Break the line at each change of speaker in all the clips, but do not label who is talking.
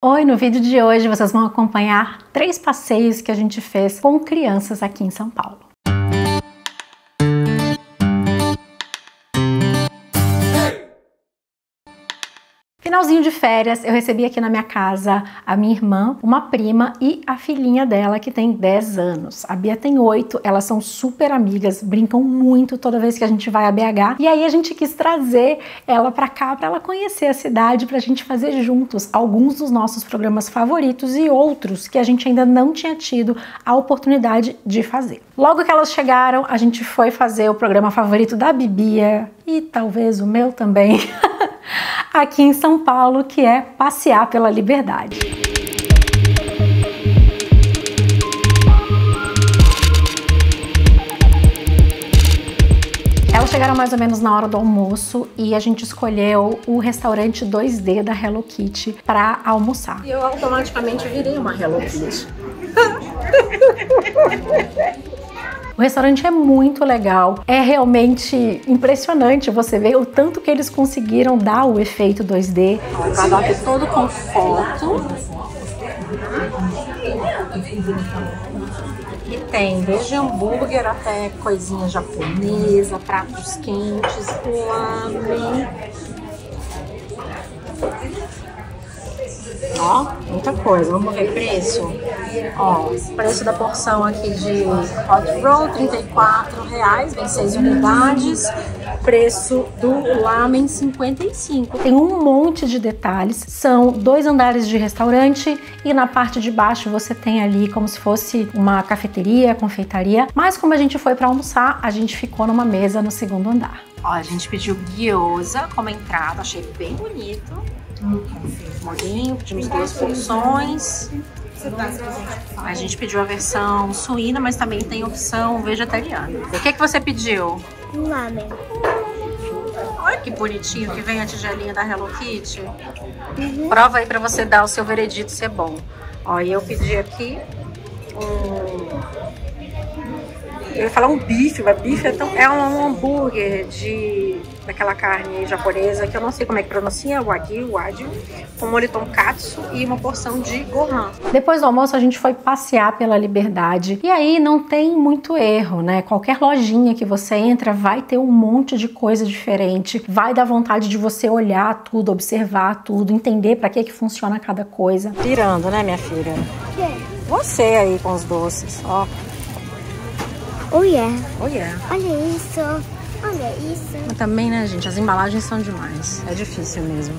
Oi, no vídeo de hoje vocês vão acompanhar três passeios que a gente fez com crianças aqui em São Paulo. Finalzinho de férias, eu recebi aqui na minha casa a minha irmã, uma prima e a filhinha dela que tem 10 anos. A Bia tem 8, elas são super amigas, brincam muito toda vez que a gente vai a BH. E aí a gente quis trazer ela para cá para ela conhecer a cidade, para a gente fazer juntos alguns dos nossos programas favoritos e outros que a gente ainda não tinha tido a oportunidade de fazer. Logo que elas chegaram, a gente foi fazer o programa favorito da Bibia e talvez o meu também. aqui em São Paulo, que é passear pela liberdade. Elas chegaram mais ou menos na hora do almoço e a gente escolheu o restaurante 2D da Hello Kitty para almoçar. E eu automaticamente virei uma Hello Kitty. O restaurante é muito legal, é realmente impressionante você ver o tanto que eles conseguiram dar o efeito 2D. O cardápio todo com foto. E tem desde hambúrguer até coisinha japonesa, pratos quentes, lamen. Ó, muita coisa. Vamos ver preço. Ó, preço da porção aqui de hot roll, 34 reais, vem 6 unidades. Preço do lamen, 55. Tem um monte de detalhes. São dois andares de restaurante e na parte de baixo você tem ali como se fosse uma cafeteria, confeitaria. Mas como a gente foi para almoçar, a gente ficou numa mesa no segundo andar. Ó, a gente pediu gyoza como entrada, achei bem bonito. Molinho, pedimos duas porções. A gente pediu a versão suína, mas também tem opção vegetariana. O que, que você pediu?
Lamen.
Olha que bonitinho que vem a tigelinha da Hello Kitty. Uhum. Prova aí pra você dar o seu veredito se é bom. Ó, e eu pedi aqui um eu ia falar um bife, mas bife é, tão, é um hambúrguer de daquela carne japonesa que eu não sei como é que pronuncia, wagyu, wagyu, com molho tonkatsu e uma porção de gohan. Depois do almoço a gente foi passear pela Liberdade e aí não tem muito erro, né? Qualquer lojinha que você entra vai ter um monte de coisa diferente, vai dar vontade de você olhar tudo, observar tudo, entender para que que funciona cada coisa. Pirando, né, minha filha? Você aí com os doces, ó.
Oh yeah.
Oh yeah.
Olha isso. Olha isso.
Mas também, né, gente? As embalagens são demais. É difícil mesmo.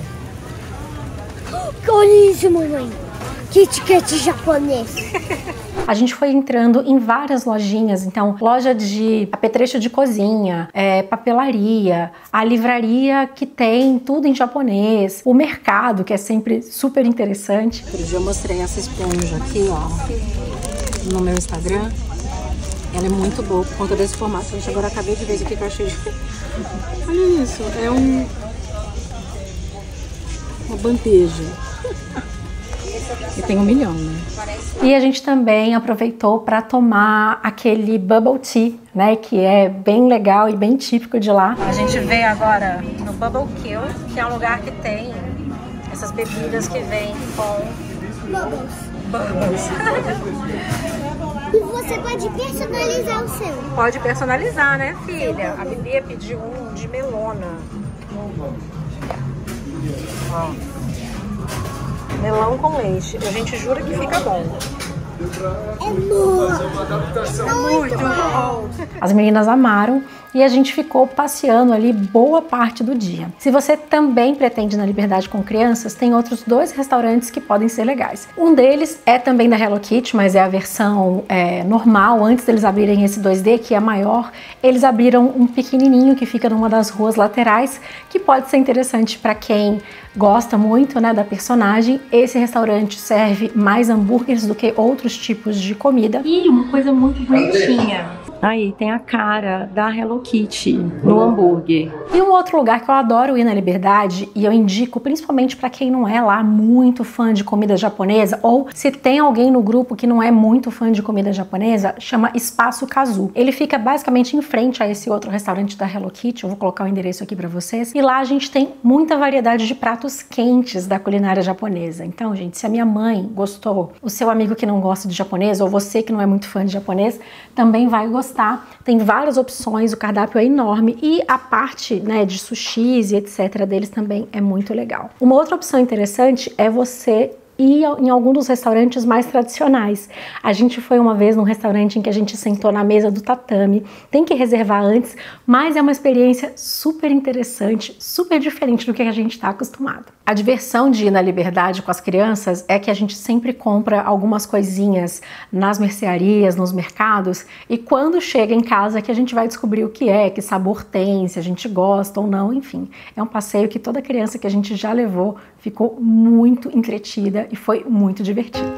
Olha isso, mamãe. Kit Kat japonês.
A gente foi entrando em várias lojinhas, então loja de apetrecho de cozinha, é, papelaria, a livraria que tem tudo em japonês, o mercado que é sempre super interessante. Outro dia eu mostrei essa esponja aqui, ó, no meu Instagram. Ela é muito boa por conta desse formato. Gente, agora acabei de ver aqui que eu achei. Olha isso, é um uma bandeja. E tem um milhão, né? E a gente também aproveitou para tomar aquele bubble tea, né? Que é bem legal e bem típico de lá. A gente veio agora no Bubble Kill, que é um lugar que tem essas bebidas que vêm com
Bubbles.
bubbles.
Você pode personalizar o seu.
Pode personalizar, né, filha? A Bibia pediu um de melona. Ó. Melão com leite. A gente jura que fica bom.
É muito,
é muito bom. As meninas amaram e a gente ficou passeando ali boa parte do dia. Se você também pretende na Liberdade com crianças, tem outros dois restaurantes que podem ser legais. Um deles é também da Hello Kitty, mas é a versão é, normal. Antes deles abrirem esse 2D, que é maior, eles abriram um pequenininho que fica numa das ruas laterais, que pode ser interessante para quem gosta muito né, da personagem. Esse restaurante serve mais hambúrgueres do que outros tipos de comida. E uma coisa muito bonitinha Aí tem a cara da Hello Kitty no hambúrguer. E um outro lugar que eu adoro ir na Liberdade e eu indico principalmente para quem não é lá muito fã de comida japonesa ou se tem alguém no grupo que não é muito fã de comida japonesa, chama Espaço Kazu. Ele fica basicamente em frente a esse outro restaurante da Hello Kitty. Eu vou colocar o endereço aqui para vocês. E lá a gente tem muita variedade de pratos quentes da culinária japonesa. Então, gente, se a minha mãe gostou, o seu amigo que não gosta de japonês ou você que não é muito fã de japonês também vai gostar Tem várias opções, o cardápio é enorme e a parte né, de sushis e etc. deles também é muito legal. Uma outra opção interessante é você e em algum dos restaurantes mais tradicionais. A gente foi uma vez num restaurante em que a gente sentou na mesa do tatame, tem que reservar antes, mas é uma experiência super interessante, super diferente do que a gente está acostumado. A diversão de ir na liberdade com as crianças é que a gente sempre compra algumas coisinhas nas mercearias, nos mercados, e quando chega em casa que a gente vai descobrir o que é, que sabor tem, se a gente gosta ou não, enfim. É um passeio que toda criança que a gente já levou ficou muito entretida e foi muito divertido.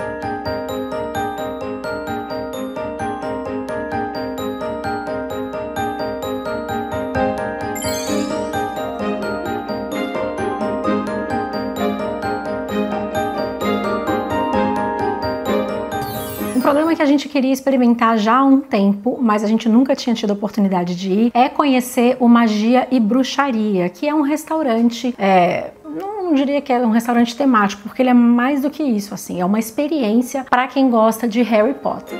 Programa que a gente queria experimentar já há um tempo, mas a gente nunca tinha tido a oportunidade de ir, é conhecer o Magia e Bruxaria, que é um restaurante é, não diria que é um restaurante temático, porque ele é mais do que isso, assim, é uma experiência para quem gosta de Harry Potter.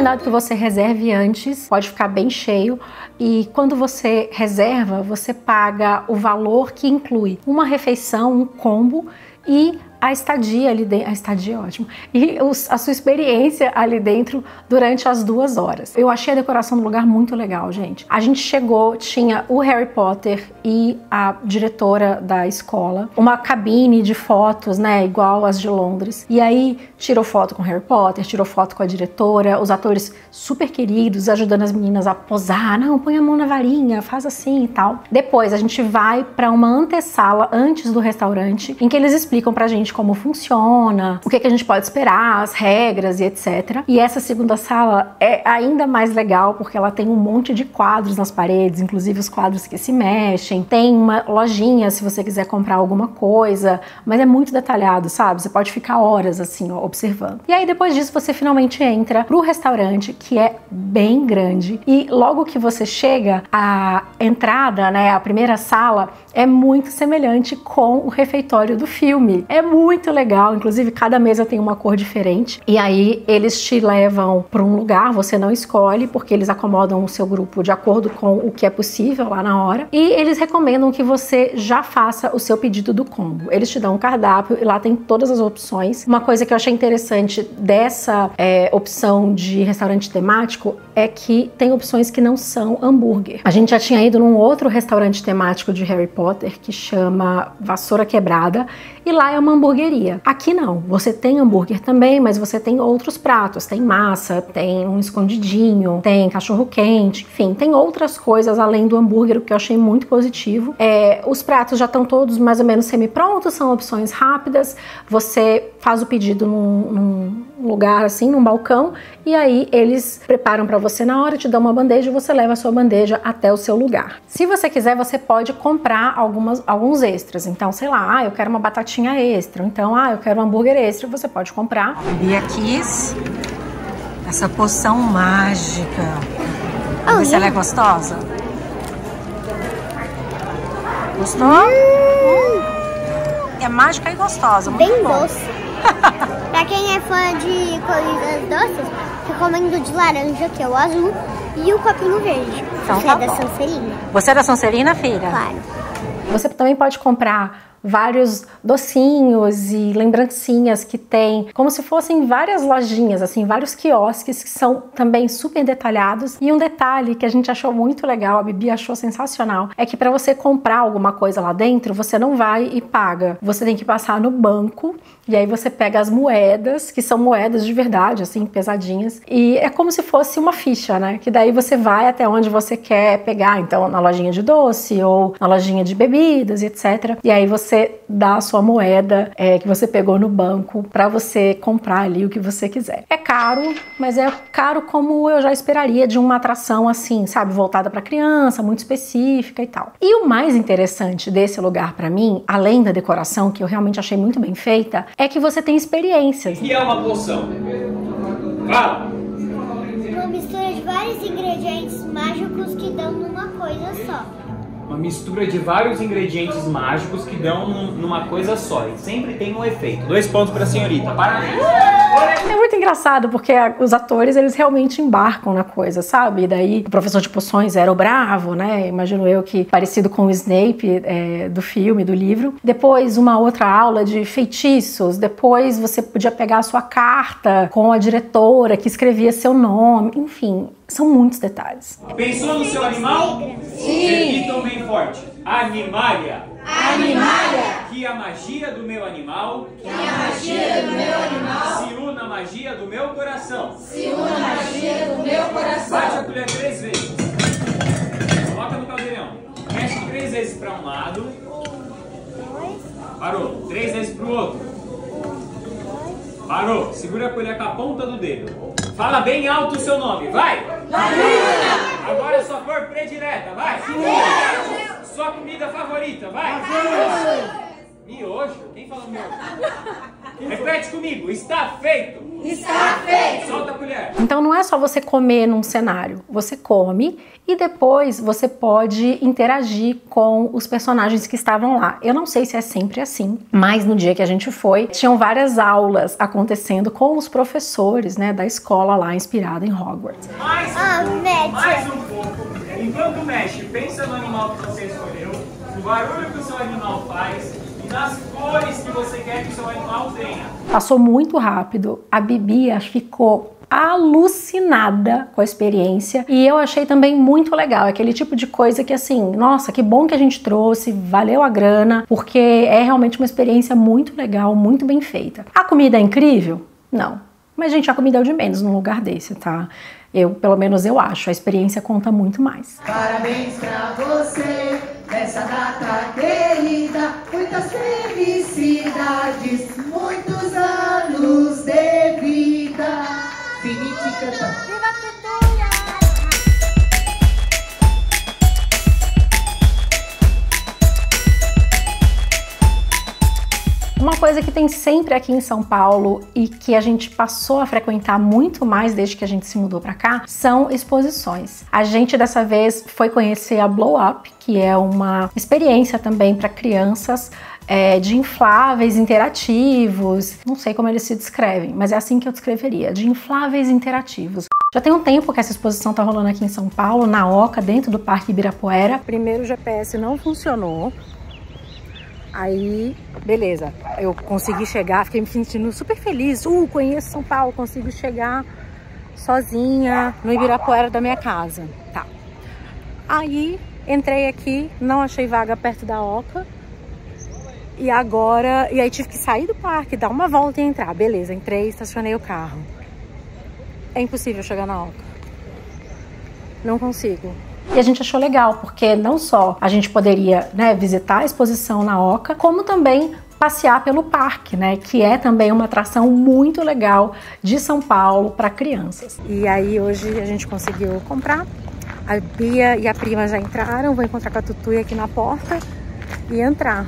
Recomendado que você reserve antes, pode ficar bem cheio. E quando você reserva, você paga o valor que inclui uma refeição, um combo e a estadia ali dentro, a estadia é ótimo, e os, a sua experiência ali dentro durante as duas horas. Eu achei a decoração do lugar muito legal, gente. A gente chegou, tinha o Harry Potter e a diretora da escola, uma cabine de fotos, né, igual as de Londres. E aí tirou foto com Harry Potter, tirou foto com a diretora, os atores super queridos, ajudando as meninas a posar, não, põe a mão na varinha, faz assim e tal. Depois a gente vai para uma antessala antes do restaurante, em que eles explicam pra gente como funciona, o que, que a gente pode esperar, as regras e etc. E essa segunda sala é ainda mais legal porque ela tem um monte de quadros nas paredes, inclusive os quadros que se mexem. Tem uma lojinha se você quiser comprar alguma coisa, mas é muito detalhado, sabe? Você pode ficar horas assim, ó, observando. E aí depois disso você finalmente entra pro restaurante, que é bem grande, e logo que você chega, a entrada, né, a primeira sala é muito semelhante com o refeitório do filme. É muito legal, inclusive cada mesa tem uma cor diferente. E aí eles te levam para um lugar, você não escolhe, porque eles acomodam o seu grupo de acordo com o que é possível lá na hora. E eles recomendam que você já faça o seu pedido do combo. Eles te dão um cardápio e lá tem todas as opções. Uma coisa que eu achei interessante dessa é, opção de restaurante temático é que tem opções que não são hambúrguer. A gente já tinha ido num outro restaurante temático de Harry Potter que chama Vassoura Quebrada e lá é uma hamburgueria. Aqui não, você tem hambúrguer também, mas você tem outros pratos, tem massa, tem um escondidinho, tem cachorro quente, enfim, tem outras coisas além do hambúrguer, o que eu achei muito positivo. É, os pratos já estão todos mais ou menos semi-prontos, são opções rápidas, você faz o pedido num, num lugar assim, num balcão, e aí eles preparam para você na hora, te dão uma bandeja e você leva a sua bandeja até o seu lugar. Se você quiser, você pode comprar algumas, alguns extras. Então, sei lá, ah, eu quero uma batatinha extra. Então, ah, eu quero um hambúrguer extra, você pode comprar.
Bia quis essa poção mágica. Vamos ver se ela é gostosa. Gostou? Hum. É mágica e gostosa, muito
Bem
bom.
doce. pra quem é fã de coisas doces, recomendo de laranja, que é o azul, e o copinho verde.
Então
que
tá
é da
bom.
Sancerina.
Você é da Sonserina, filha?
Claro.
Você também pode comprar vários docinhos e lembrancinhas que tem, como se fossem várias lojinhas, assim, vários quiosques que são também super detalhados. E um detalhe que a gente achou muito legal, a Bibi achou sensacional, é que para você comprar alguma coisa lá dentro, você não vai e paga. Você tem que passar no banco e aí você pega as moedas, que são moedas de verdade, assim, pesadinhas, e é como se fosse uma ficha, né? Que daí você vai até onde você quer pegar, então na lojinha de doce ou na lojinha de bebidas, etc. E aí você dá a sua moeda é, que você pegou no banco para você comprar ali o que você quiser. É caro, mas é caro como eu já esperaria de uma atração assim, sabe, voltada para criança, muito específica e tal. E o mais interessante desse lugar para mim, além da decoração que eu realmente achei muito bem feita, é que você tem experiências.
O que é uma poção? Fala!
Uma mistura de vários ingredientes mágicos que dão numa coisa só.
Uma mistura de vários ingredientes mágicos que dão numa coisa só. E sempre tem um efeito. Dois pontos para a senhorita. Parabéns!
É muito engraçado porque os atores eles realmente embarcam na coisa, sabe? E daí o professor de poções era o Bravo, né? Imagino eu que parecido com o Snape é, do filme, do livro. Depois uma outra aula de feitiços. Depois você podia pegar a sua carta com a diretora que escrevia seu nome. Enfim, são muitos detalhes.
Pensou no seu animal? Sim. Repitam bem forte. Animália.
Animália.
Que a magia do meu animal.
Que a magia do meu animal.
Se una a magia do meu coração.
Se una a magia do meu coração.
Bate a colher três vezes. Coloca no caldeirão. Mexe três vezes para um lado. Parou. Três vezes para o outro. Parou. Segura a colher com a ponta do dedo. Fala bem alto o seu nome, vai!
Maria!
Agora sua cor predileta, vai! Sua comida favorita, vai! Miojo? Quem falou miojo? Repete comigo, está feito!
Está feito!
Solta a colher!
Então não é só você comer num cenário, você come e depois você pode interagir com os personagens que estavam lá. Eu não sei se é sempre assim, mas no dia que a gente foi, tinham várias aulas acontecendo com os professores, né, da escola lá inspirada em Hogwarts.
Mais um
Ah,
pouco,
mete.
mais um pouco. Enquanto mexe, pensa no animal que você escolheu, no barulho que o seu animal faz nas cores que você quer que o seu animal tenha.
Passou muito rápido. A Bibi ficou alucinada com a experiência e eu achei também muito legal aquele tipo de coisa que assim, nossa, que bom que a gente trouxe, valeu a grana, porque é realmente uma experiência muito legal, muito bem feita. A comida é incrível? Não. Mas gente, a comida é o de menos num lugar desse, tá? Eu, pelo menos eu acho, a experiência conta muito mais.
Parabéns pra você nessa data querida. Muitas felicidades, muitos anos de vida. Finite cantando.
Coisa que tem sempre aqui em São Paulo e que a gente passou a frequentar muito mais desde que a gente se mudou para cá são exposições. A gente dessa vez foi conhecer a Blow Up, que é uma experiência também para crianças é, de infláveis interativos. Não sei como eles se descrevem, mas é assim que eu descreveria: de infláveis interativos. Já tem um tempo que essa exposição tá rolando aqui em São Paulo, na Oca, dentro do Parque Ibirapuera. Primeiro o GPS não funcionou. Aí, beleza, eu consegui chegar, fiquei me sentindo super feliz. Uh, conheço São Paulo, consigo chegar sozinha no Ibirapuera da minha casa. Tá. Aí, entrei aqui, não achei vaga perto da Oca. E agora, e aí tive que sair do parque, dar uma volta e entrar. Beleza, entrei, estacionei o carro. É impossível chegar na Oca. Não consigo. E a gente achou legal, porque não só a gente poderia né, visitar a exposição na Oca, como também passear pelo parque, né, que é também uma atração muito legal de São Paulo para crianças. E aí hoje a gente conseguiu comprar. A Bia e a prima já entraram, vou encontrar com a Tutu aqui na porta e entrar.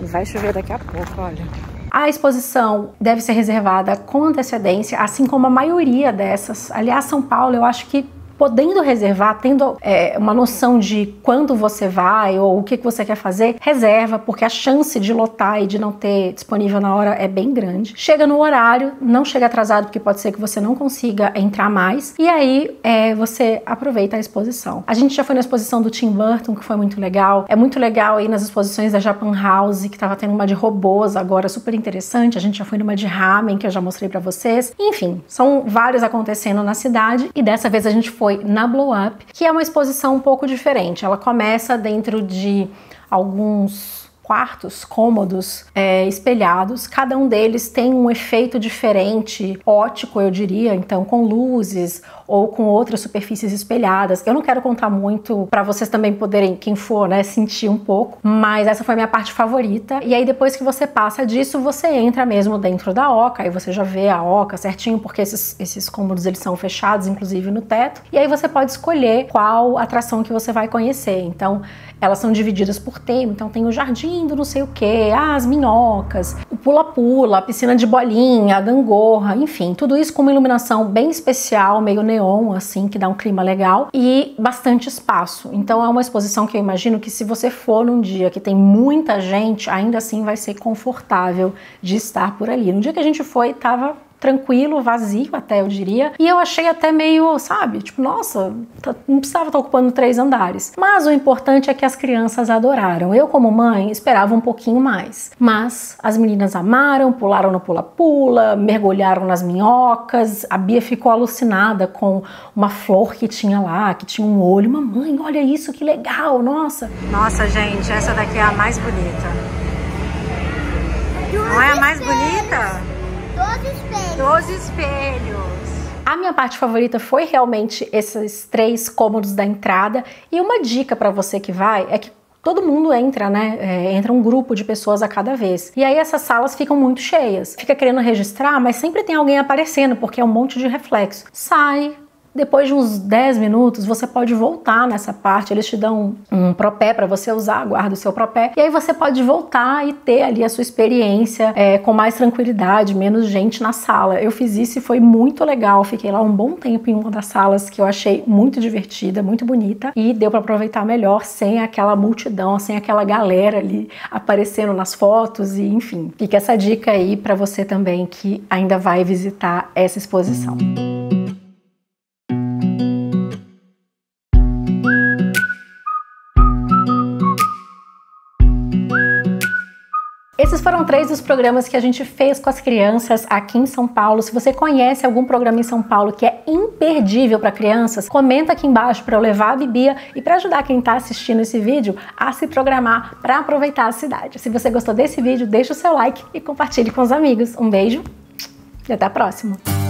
E vai chover daqui a pouco, olha. A exposição deve ser reservada com antecedência, assim como a maioria dessas. Aliás, São Paulo, eu acho que podendo reservar, tendo é, uma noção de quando você vai ou o que, que você quer fazer, reserva, porque a chance de lotar e de não ter disponível na hora é bem grande. Chega no horário, não chega atrasado, porque pode ser que você não consiga entrar mais, e aí é, você aproveita a exposição. A gente já foi na exposição do Tim Burton, que foi muito legal. É muito legal aí nas exposições da Japan House, que tava tendo uma de robôs agora, super interessante. A gente já foi numa de ramen, que eu já mostrei para vocês. Enfim, são vários acontecendo na cidade, e dessa vez a gente foi foi na Blow Up, que é uma exposição um pouco diferente. Ela começa dentro de alguns quartos cômodos é, espelhados. Cada um deles tem um efeito diferente, ótico, eu diria, então com luzes ou com outras superfícies espelhadas. Eu não quero contar muito para vocês também poderem, quem for, né, sentir um pouco, mas essa foi a minha parte favorita. E aí depois que você passa disso, você entra mesmo dentro da oca, aí você já vê a oca certinho, porque esses, esses cômodos eles são fechados, inclusive no teto. E aí você pode escolher qual atração que você vai conhecer. Então, elas são divididas por tema, então tem o jardim do não sei o que, as minhocas, pula-pula, piscina de bolinha, gangorra, enfim, tudo isso com uma iluminação bem especial, meio neon, assim, que dá um clima legal e bastante espaço. Então é uma exposição que eu imagino que se você for num dia que tem muita gente, ainda assim vai ser confortável de estar por ali. No dia que a gente foi, tava tranquilo, vazio até, eu diria. E eu achei até meio, sabe, tipo, nossa, tá, não precisava estar ocupando três andares. Mas o importante é que as crianças adoraram. Eu, como mãe, esperava um pouquinho mais. Mas as meninas amaram, pularam no pula-pula, mergulharam nas minhocas. A Bia ficou alucinada com uma flor que tinha lá, que tinha um olho. Mamãe, olha isso, que legal, nossa.
Nossa, gente, essa daqui é a mais bonita. Não é a mais bonita?
Doze espelhos.
A minha parte favorita foi realmente esses três cômodos da entrada. E uma dica para você que vai é que todo mundo entra, né? É, entra um grupo de pessoas a cada vez. E aí essas salas ficam muito cheias. Fica querendo registrar, mas sempre tem alguém aparecendo, porque é um monte de reflexo. Sai, depois de uns 10 minutos, você pode voltar nessa parte, eles te dão um, propé para você usar, guarda o seu propé, e aí você pode voltar e ter ali a sua experiência é, com mais tranquilidade, menos gente na sala. Eu fiz isso e foi muito legal, fiquei lá um bom tempo em uma das salas que eu achei muito divertida, muito bonita, e deu para aproveitar melhor sem aquela multidão, sem aquela galera ali aparecendo nas fotos, e enfim. Fica essa dica aí para você também que ainda vai visitar essa exposição. Foram três dos programas que a gente fez com as crianças aqui em São Paulo. Se você conhece algum programa em São Paulo que é imperdível para crianças, comenta aqui embaixo para eu levar a Bibia e para ajudar quem está assistindo esse vídeo a se programar para aproveitar a cidade. Se você gostou desse vídeo, deixa o seu like e compartilhe com os amigos. Um beijo e até a próxima!